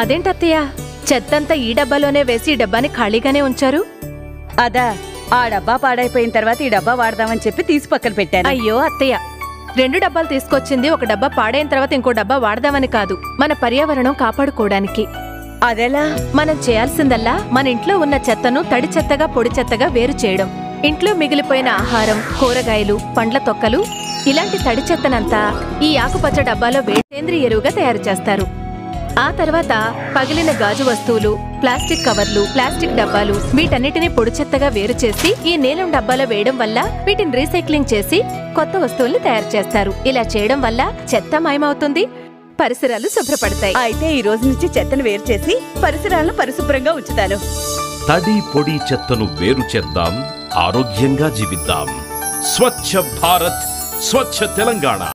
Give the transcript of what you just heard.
అదేంటత్తయ్య చెత్తంతా ఈ డబ్బాలోనే వేసి ఈ డబ్బాని ఖాళీగానే ఉంచారు? అదా ఆ డబ్బా పాడైపోయిన తర్వాత ఈ డబ్బా వాడదామని చెప్పి తీసి పక్కన పెట్టాను. అయ్యో అత్తయ్య రెండు డబ్బాలు తీసుకొచ్చింది ఒక డబ్బా పాడైన తర్వాత ఇంకో డబ్బా వాడదామని కాదు మన పర్యావరణం కాపాడుకోవడానికి. అదెలా? మనం చేయాల్సిందల్లా మన ఇంట్లో ఉన్న చెత్తను తడి చెత్తగా పొడి చెత్తగా వేరు చేయడం. ఇంట్లో మిగిలిపోయిన ఆహారం కూరగాయలు పండ్ల తొక్కలు ఇలాంటి తడి చెత్తనంతా ఈ ఆకుపచ్చ డబ్బాలో వే సేంద్రియ ఎరువుగా తయారు చేస్తారు. ఆ తర్వాత పగిలిన గాజు వస్తువులు ప్లాస్టిక్ కవర్లు ప్లాస్టిక్ డబ్బాలు వీటన్నిటిని పొడి చెత్తగా వేరు చేసి ఈ నీలం డబ్బాలో వేయడం వల్ల వీటిని రీసైక్లింగ్ చేసి కొత్త వస్తువుల్ని తయారు చేస్తారు. ఇలా చేయడం వల్ల చెత్త మాయమవుతుంది పరిసరాలు శుభ్రపడతాయి. అయితే ఈ రోజు నుంచి చెత్తను వేరు చేసి పరిసరాలను పరిశుభ్రంగా ఉంచుతాను. తడి పొడి చెత్తను వేరు చేద్దాం ఆరోగ్యంగా జీవిద్దాం. స్వచ్ఛ భారత్ స్వచ్ఛ తెలంగాణ.